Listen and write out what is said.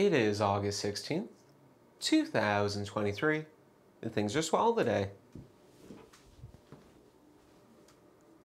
It is August 16th, 2023, and things are swell today.